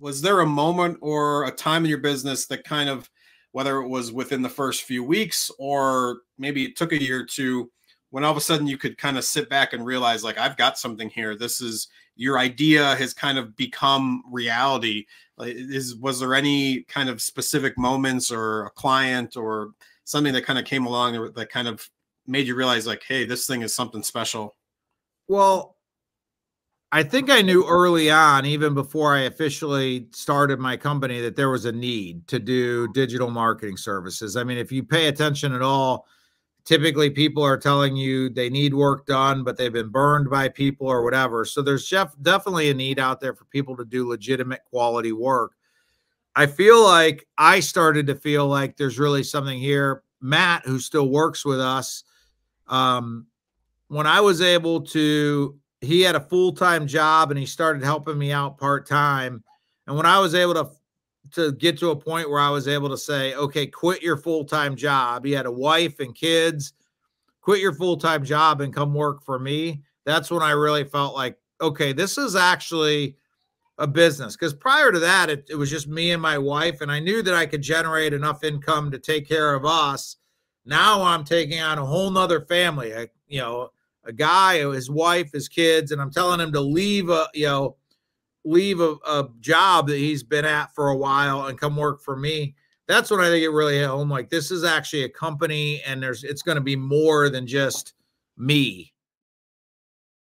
was there a moment or a time in your business that kind of whether it was within the first few weeks or maybe it took a year or two when all of a sudden you could kind of sit back and realize like i've got something here. This is your idea has kind of become reality. Like is was there any kind of specific moments or a client or something that kind of came along that kind of made you realize like hey this thing is something special? Well I think I knew early on, even before I officially started my company, that there was a need to do digital marketing services. I mean, if you pay attention at all, typically people are telling you they need work done, but they've been burned by people or whatever. So there's def- definitely a need out there for people to do legitimate quality work. I feel like I started to feel like there's really something here. Matt, who still works with us, um, when I was able to he had a full time job and he started helping me out part time. And when I was able to to get to a point where I was able to say, okay, quit your full time job. He had a wife and kids. Quit your full time job and come work for me. That's when I really felt like, okay, this is actually a business. Because prior to that, it, it was just me and my wife, and I knew that I could generate enough income to take care of us. Now I'm taking on a whole nother family. I, you know, a guy, his wife, his kids, and I'm telling him to leave a, you know, leave a, a job that he's been at for a while and come work for me. That's when I think it really hit home. Like this is actually a company, and there's it's going to be more than just me.